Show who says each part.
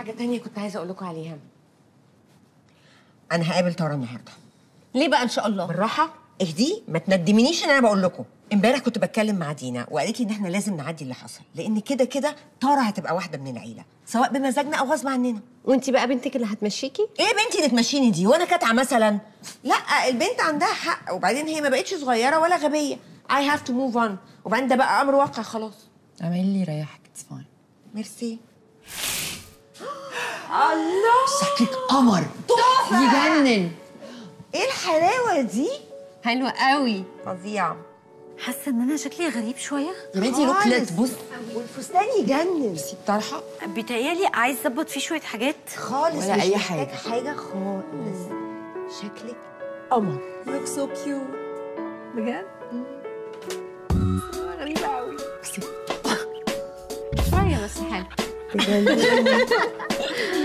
Speaker 1: حاجة تانية كنت عايزة أقول لكم عليها.
Speaker 2: أنا هقابل تارا النهارده.
Speaker 3: ليه بقى إن شاء الله؟
Speaker 2: بالراحة. اهدي ما تندمنيش إن أنا بقول لكم. إمبارح كنت بتكلم مع دينا وقالت لي إن إحنا لازم نعدي اللي حصل لأن كده كده تارا هتبقى واحدة من العيلة سواء بمزاجنا أو غصب عننا.
Speaker 3: وأنت بقى بنتك اللي هتمشيكي؟
Speaker 2: إيه بنتي اللي تمشيني دي؟ وأنا كاتعة مثلا. لا البنت عندها حق وبعدين هي ما بقتش صغيرة ولا غبية. I have to move on. وبعدين ده بقى أمر واقع خلاص.
Speaker 4: اعملي اللي يريحك it's fine
Speaker 2: merci.
Speaker 4: شكلك قمر. يجنن.
Speaker 2: إيه الحلاوة دي؟
Speaker 3: حلوة قوي.
Speaker 2: فظيعة.
Speaker 5: حاسة إن أنا شكلي غريب شوية؟
Speaker 4: يا بنتي look lit بص.
Speaker 2: والفستان يجنن.
Speaker 4: طرحه
Speaker 5: بيتهيألي عايز أظبط فيه شوية حاجات.
Speaker 2: خالص
Speaker 4: ولا
Speaker 2: مش
Speaker 4: أي
Speaker 2: محتاج
Speaker 4: حاجة.
Speaker 2: حاجة خالص. شكلك قمر.
Speaker 4: look so cute
Speaker 5: بجد؟
Speaker 3: غريبة قوي. شوية بس حلو.